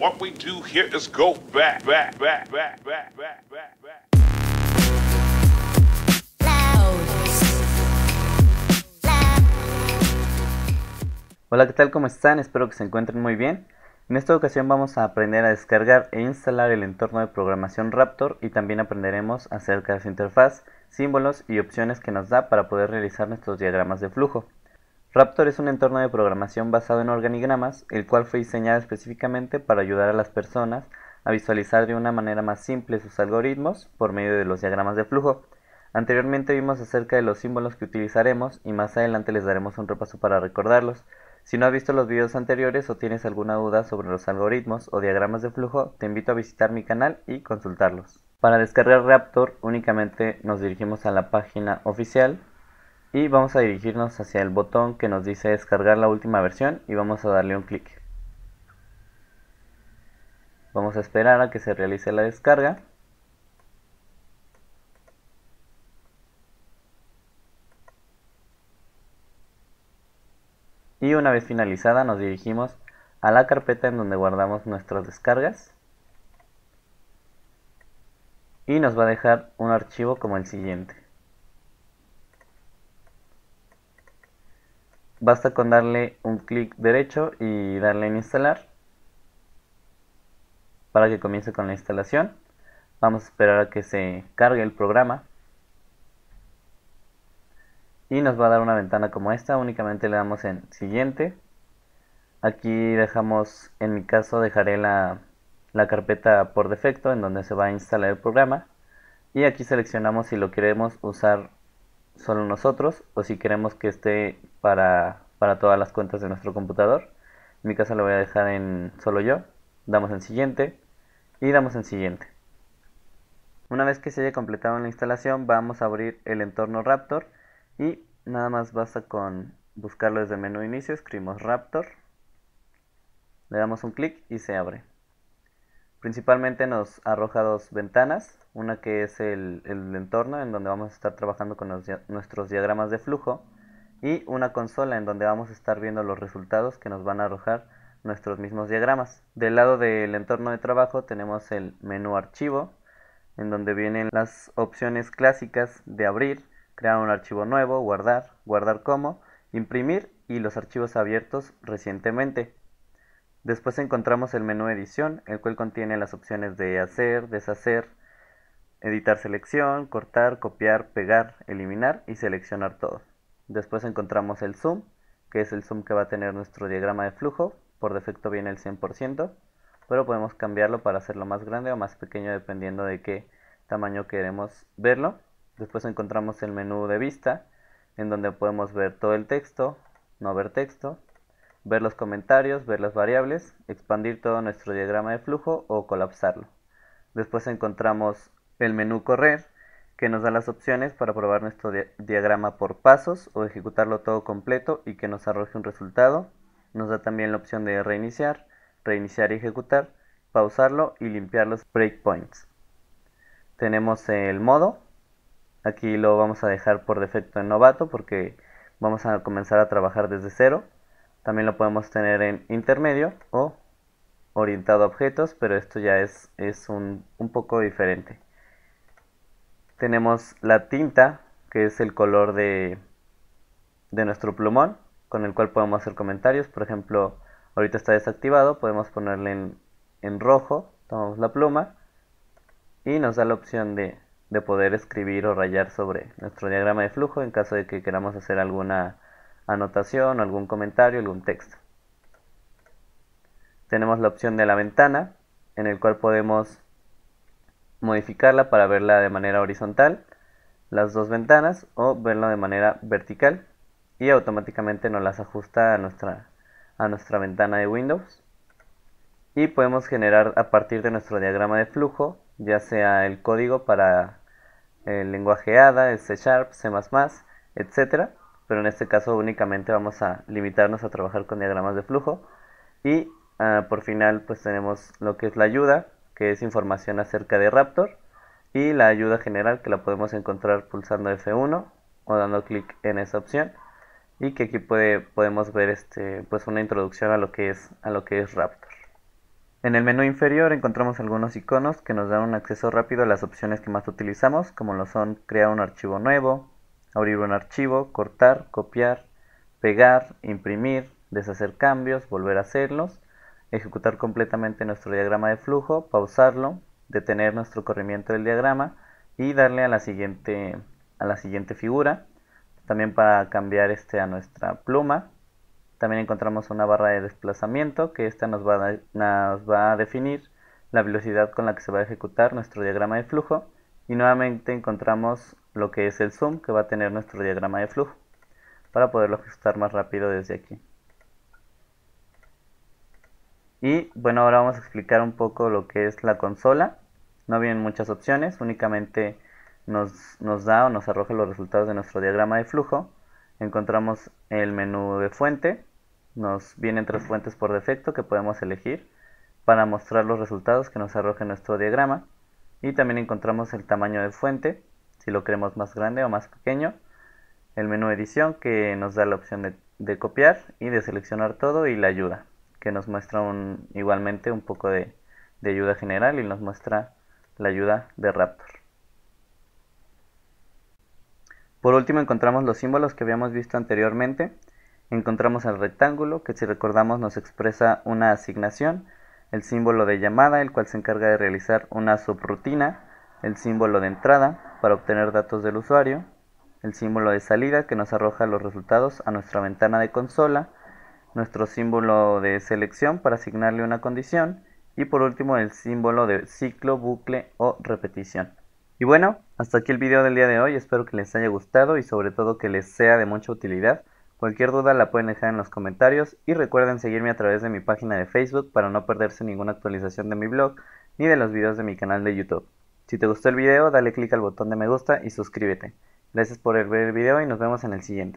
What we do here is go back, back, back, back, back, back, back. Hola, ¿qué tal? ¿Cómo están? Espero que se encuentren muy bien. En esta ocasión vamos a aprender a descargar e instalar el entorno de programación Raptor y también aprenderemos acerca de su interfaz, símbolos y opciones que nos da para poder realizar nuestros diagramas de flujo. Raptor es un entorno de programación basado en organigramas, el cual fue diseñado específicamente para ayudar a las personas a visualizar de una manera más simple sus algoritmos por medio de los diagramas de flujo. Anteriormente vimos acerca de los símbolos que utilizaremos y más adelante les daremos un repaso para recordarlos. Si no has visto los videos anteriores o tienes alguna duda sobre los algoritmos o diagramas de flujo, te invito a visitar mi canal y consultarlos. Para descargar Raptor únicamente nos dirigimos a la página oficial y vamos a dirigirnos hacia el botón que nos dice descargar la última versión y vamos a darle un clic. Vamos a esperar a que se realice la descarga. Y una vez finalizada nos dirigimos a la carpeta en donde guardamos nuestras descargas. Y nos va a dejar un archivo como el siguiente. Basta con darle un clic derecho y darle en instalar para que comience con la instalación. Vamos a esperar a que se cargue el programa. Y nos va a dar una ventana como esta, únicamente le damos en siguiente. Aquí dejamos, en mi caso dejaré la, la carpeta por defecto en donde se va a instalar el programa. Y aquí seleccionamos si lo queremos usar solo nosotros o si queremos que esté para, para todas las cuentas de nuestro computador. En mi caso lo voy a dejar en solo yo. Damos en siguiente y damos en siguiente. Una vez que se haya completado la instalación vamos a abrir el entorno Raptor y nada más basta con buscarlo desde el menú inicio, escribimos Raptor, le damos un clic y se abre. Principalmente nos arroja dos ventanas, una que es el, entorno en donde vamos a estar trabajando con nuestros diagramas de flujo y una consola en donde vamos a estar viendo los resultados que nos van a arrojar nuestros mismos diagramas. Del lado del entorno de trabajo tenemos el menú archivo en donde vienen las opciones clásicas de abrir, crear un archivo nuevo, guardar, guardar como, imprimir y los archivos abiertos recientemente. Después encontramos el menú edición, el cual contiene las opciones de hacer, deshacer, editar selección, cortar, copiar, pegar, eliminar y seleccionar todo. Después encontramos el zoom, que es el zoom que va a tener nuestro diagrama de flujo. Por defecto viene el 100%, pero podemos cambiarlo para hacerlo más grande o más pequeño dependiendo de qué tamaño queremos verlo. Después encontramos el menú de vista, en donde podemos ver todo el texto, no ver texto, ver los comentarios, ver las variables, expandir todo nuestro diagrama de flujo o colapsarlo. Después encontramos el menú correr que nos da las opciones para probar nuestro diagrama por pasos o ejecutarlo todo completo y que nos arroje un resultado. Nos da también la opción de reiniciar, reiniciar y ejecutar, pausarlo y limpiar los breakpoints. Tenemos el modo, aquí lo vamos a dejar por defecto en novato porque vamos a comenzar a trabajar desde cero. También lo podemos tener en intermedio o orientado a objetos, pero esto ya es, es un, un poco diferente. Tenemos la tinta, que es el color de, de nuestro plumón, con el cual podemos hacer comentarios. Por ejemplo, ahorita está desactivado, podemos ponerle en, en rojo, tomamos la pluma y nos da la opción de, de poder escribir o rayar sobre nuestro diagrama de flujo en caso de que queramos hacer alguna anotación, algún comentario, algún texto. Tenemos la opción de la ventana, en el cual podemos modificarla para verla de manera horizontal, las dos ventanas, o verla de manera vertical, y automáticamente nos las ajusta a nuestra, a nuestra ventana de Windows. Y podemos generar a partir de nuestro diagrama de flujo, ya sea el código para el lenguaje ADA, C Sharp, C++, etcétera. Pero en este caso únicamente vamos a limitarnos a trabajar con diagramas de flujo. Y ah, por final pues tenemos lo que es la ayuda que es información acerca de Raptor y la ayuda general que la podemos encontrar pulsando F1 o dando clic en esa opción. Y que aquí podemos ver este pues una introducción a lo que es a lo que es Raptor. En el menú inferior encontramos algunos iconos que nos dan un acceso rápido a las opciones que más utilizamos, como lo son crear un archivo nuevo, abrir un archivo, cortar, copiar, pegar, imprimir, deshacer cambios, volver a hacerlos, ejecutar completamente nuestro diagrama de flujo, pausarlo, detener nuestro corrimiento del diagrama y darle a la siguiente, a la siguiente figura. También para cambiar este a nuestra pluma también encontramos una barra de desplazamiento que esta nos va, a, nos va a definir la velocidad con la que se va a ejecutar nuestro diagrama de flujo y nuevamente encontramos lo que es el zoom que va a tener nuestro diagrama de flujo para poderlo ajustar más rápido desde aquí. Y bueno, ahora vamos a explicar un poco lo que es la consola. No vienen muchas opciones, únicamente nos, nos da o nos arroja los resultados de nuestro diagrama de flujo. Encontramos el menú de fuente, nos vienen tres fuentes por defecto que podemos elegir para mostrar los resultados que nos arroje nuestro diagrama. Y también encontramos el tamaño de fuente, si lo queremos más grande o más pequeño, el menú edición que nos da la opción de, copiar y de seleccionar todo y la ayuda que nos muestra igualmente un poco de ayuda general y nos muestra la ayuda de Raptor. Por último encontramos los símbolos que habíamos visto anteriormente. Encontramos el rectángulo, que si recordamos nos expresa una asignación, el símbolo de llamada, el cual se encarga de realizar una subrutina, el símbolo de entrada, para obtener datos del usuario, el símbolo de salida, que nos arroja los resultados a nuestra ventana de consola, nuestro símbolo de selección para asignarle una condición, y por último el símbolo de ciclo, bucle o repetición. Y bueno, hasta aquí el video del día de hoy, espero que les haya gustado y sobre todo que les sea de mucha utilidad. Cualquier duda la pueden dejar en los comentarios y recuerden seguirme a través de mi página de Facebook para no perderse ninguna actualización de mi blog ni de los videos de mi canal de YouTube. Si te gustó el video, dale click al botón de me gusta y suscríbete. Gracias por ver el video y nos vemos en el siguiente.